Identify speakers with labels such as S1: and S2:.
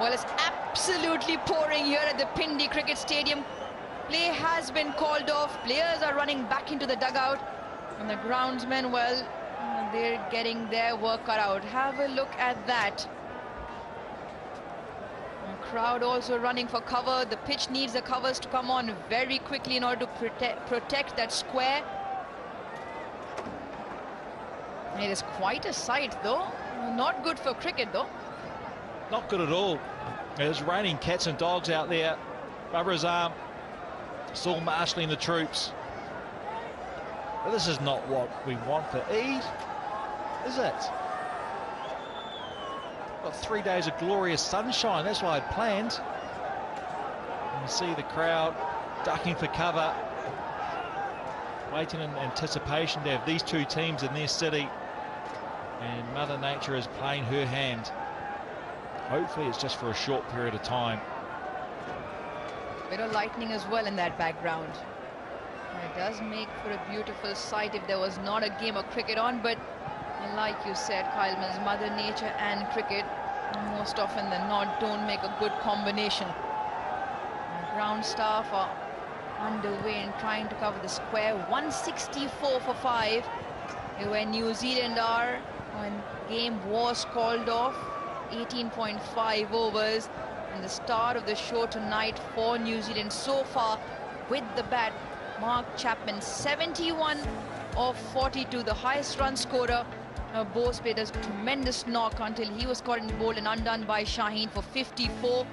S1: Well, it's absolutely pouring here at the Pindi Cricket Stadium. Play has been called off. Players are running back into the dugout. And the groundsmen, well, they're getting their work cut out. Have a look at that. The crowd also running for cover. The pitch needs the covers to come on very quickly in order to protect, protect that square. It is quite a sight, though. Not good for cricket, though.
S2: Not good at all. It's raining cats and dogs out there. Babar Azam still marshalling the troops. But this is not what we want for Eid, is it? Got three days of glorious sunshine. That's what I'd planned. You see the crowd ducking for cover, waiting in anticipation to have these two teams in their city. And Mother Nature is playing her hand. Hopefully it's just for a short period of time.
S1: Bit of lightning as well in that background. It does make for a beautiful sight if there was not a game of cricket on, but like you said, Kyle Mills, Mother Nature and cricket, most often than not, don't make a good combination. The ground staff are underway and trying to cover the square. 164 for 5, where New Zealand are when game was called off. 18.5 overs and the start of the show tonight for New Zealand. So far with the bat Mark Chapman 71 of 42 the highest run scorer. Uh, Bose played a tremendous knock until he was caught in the bowl and undone by Shaheen for 54